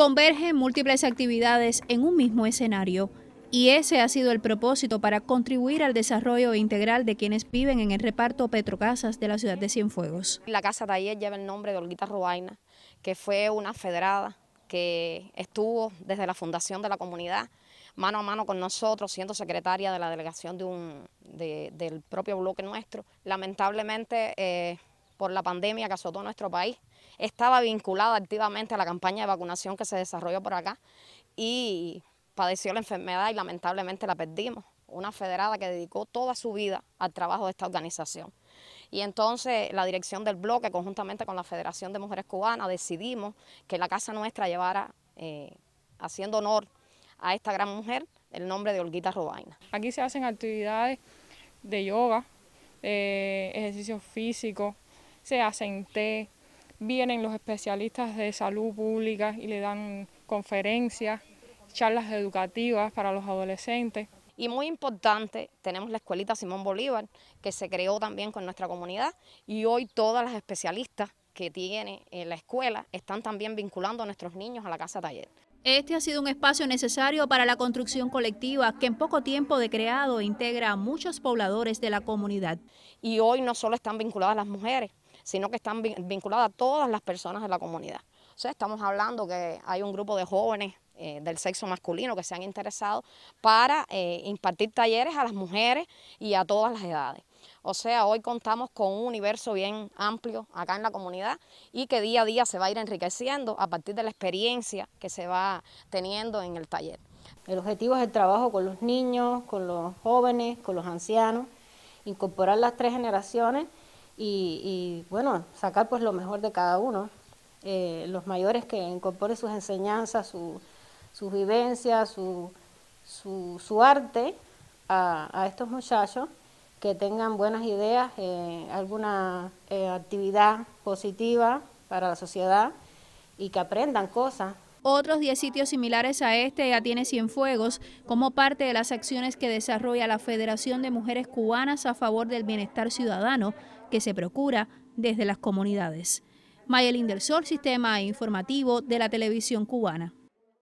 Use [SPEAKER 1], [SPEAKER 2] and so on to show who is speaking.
[SPEAKER 1] Convergen múltiples actividades en un mismo escenario y ese ha sido el propósito para contribuir al desarrollo integral de quienes viven en el reparto Petrocasas de la ciudad de Cienfuegos.
[SPEAKER 2] La Casa Taller lleva el nombre de Olguita Robaina, que fue una federada que estuvo desde la fundación de la comunidad mano a mano con nosotros, siendo secretaria de la delegación de un, del propio bloque nuestro. Lamentablemente, eh, por la pandemia que azotó nuestro país, estaba vinculada activamente a la campaña de vacunación que se desarrolló por acá y padeció la enfermedad y lamentablemente la perdimos. Una federada que dedicó toda su vida al trabajo de esta organización. Y entonces la dirección del bloque, conjuntamente con la Federación de Mujeres Cubanas, decidimos que la casa nuestra llevara, eh, haciendo honor a esta gran mujer, el nombre de Olguita Robaina.
[SPEAKER 3] Aquí se hacen actividades de yoga, de ejercicio físico, se hacen té, vienen los especialistas de salud pública y le dan conferencias, charlas educativas para los adolescentes.
[SPEAKER 2] Y muy importante, tenemos la escuelita Simón Bolívar, que se creó también con nuestra comunidad y hoy todas las especialistas que tiene en la escuela están también vinculando a nuestros niños a la casa taller.
[SPEAKER 1] Este ha sido un espacio necesario para la construcción colectiva que en poco tiempo de creado integra a muchos pobladores de la comunidad.
[SPEAKER 2] Y hoy no solo están vinculadas las mujeres, sino que están vinculadas a todas las personas de la comunidad. O sea, estamos hablando que hay un grupo de jóvenes eh, del sexo masculino que se han interesado para eh, impartir talleres a las mujeres y a todas las edades. O sea, hoy contamos con un universo bien amplio acá en la comunidad y que día a día se va a ir enriqueciendo a partir de la experiencia que se va teniendo en el taller.
[SPEAKER 4] El objetivo es el trabajo con los niños, con los jóvenes, con los ancianos, incorporar las tres generaciones y, bueno, sacar pues lo mejor de cada uno. Eh, los mayores que incorporen sus enseñanzas, su, sus vivencias, su, su, arte a estos muchachos que tengan buenas ideas, eh, alguna eh, actividad positiva para la sociedad y que aprendan cosas.
[SPEAKER 1] Otros 10 sitios similares a este ya tiene Cienfuegos como parte de las acciones que desarrolla la Federación de Mujeres Cubanas a favor del bienestar ciudadano que se procura desde las comunidades. Mayelín del Sol, Sistema Informativo de la Televisión Cubana.